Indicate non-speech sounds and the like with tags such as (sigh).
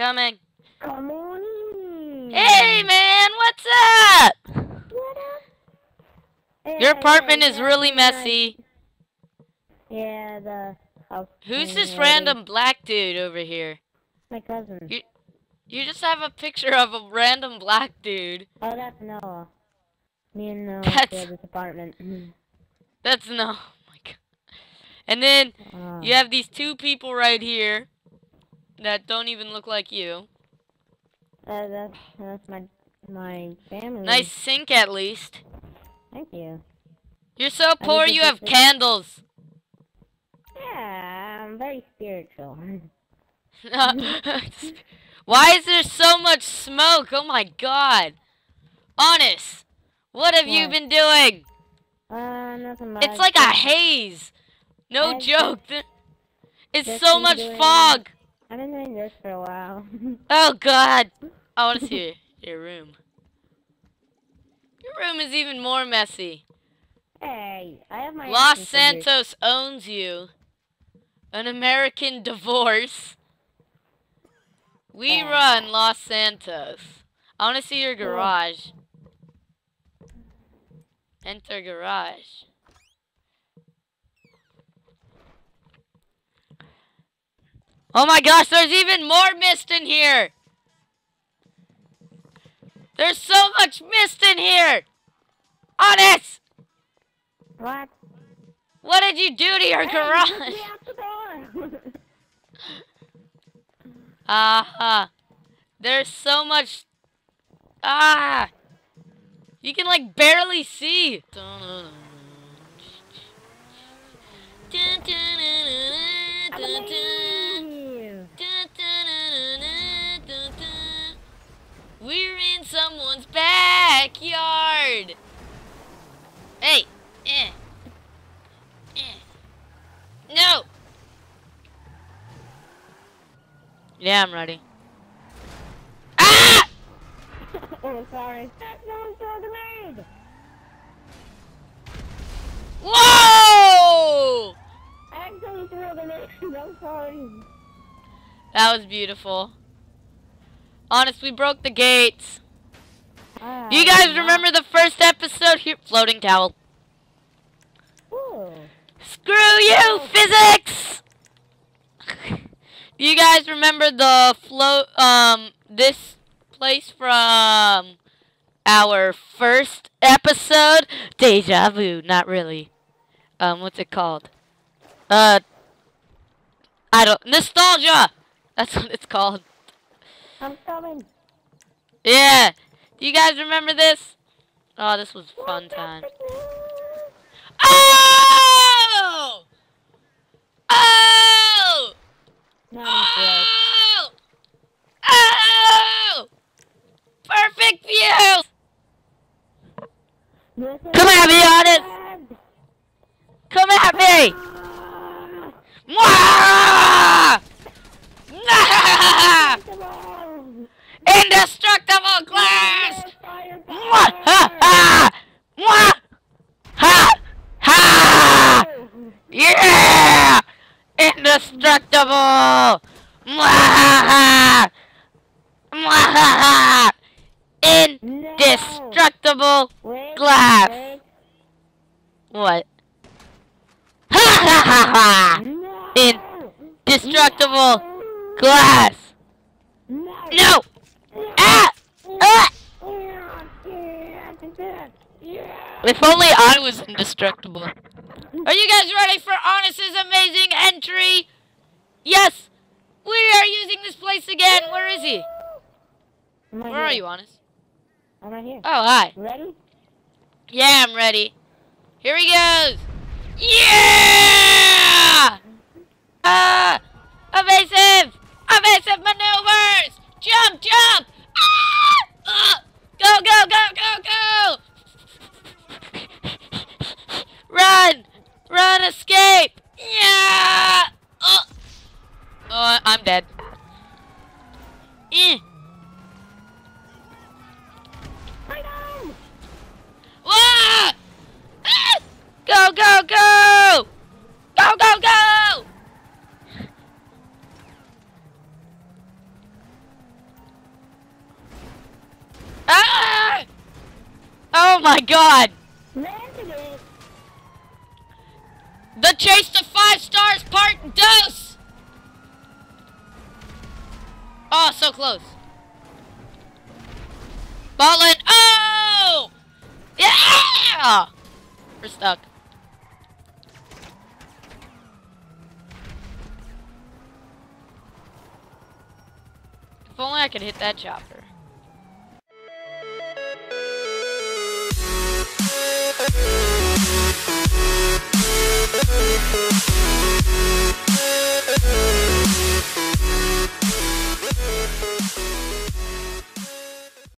Coming. Come on in. Hey, man, what's up? What up? Your apartment is really messy. Yeah, the house. Who's this ready. random black dude over here? My cousin. You- You just have a picture of a random black dude. Oh, that's Noah. Me and Noah That's- share this apartment. (laughs) That's no. Oh my god. And then Uh, you have these two people right here that don't even look like you. uh, that's that's my my family. Nice sink at least. Thank you. You're so poor you have candles. Yeah, I'm very spiritual. (laughs) Why is there so much smoke? Oh my god. Anders. What have you been doing? uh, nothing much. It's like a haze. No I've joke. (laughs) It's so much fog. I've been doing this for a while. (laughs) Oh god. I want to see (laughs) your, room. Your room is even more messy. hey, I have my Los. Santos owns you. An American divorce. We Yeah. run Los Santos. I want to see your garage. Enter garage. Oh my gosh, there's even more mist in here. There's so much mist in here. Anders, What? what did you do to your Hey, garage? let me out the door. Ah, (laughs) there's so much. Ah, you can like barely see. I Yeah, I'm ready. Ah! oh, (laughs) sorry. Someone threw a grenade. Whoa! I actually threw a grenade. I'm sorry. That was beautiful. Anders, we broke the gates. Ah, You guys remember the first episode here? Floating towel. Ooh. Screw you, physics! You guys remember the float, um, this place from our first episode? Deja vu, not really. Um, what's it called? Uh, I don't, nostalgia! That's what it's called. I'm coming. Yeah. Do you guys remember this? Oh, this was fun time. Oh! Oh! Oh! Oh! Perfect view! Come at me, Anders! Come at me! On. Indestructible glass! Ha! Ha! Ha! Ha! Yeah! Indestructible! No. Indestructible! Wait, glass. What? (laughs) Ha! No. Indestructible No. glass! No. No! Ah! Ah! If only I was indestructible. Are you guys ready for Anders's amazing entry? Yes! We are using this place again. Where is he? Where are here. you, Anders? I'm right here. Oh, hi. Ready? Yeah, I'm ready. Here he goes. Yeah! Ah! Evasive! Evasive maneuvers! Jump, jump! Ah! Ah! Go, go, go, go, go! Run! Run, escape! Yeah! Oh, oh I'm dead. Eh. Go, go, go! Go, go, go! Ah! Oh my god! The chase to five stars, part dos. Oh, so close. Ballin'. Oh! Yeah! We're stuck. Only I could hit that chopper.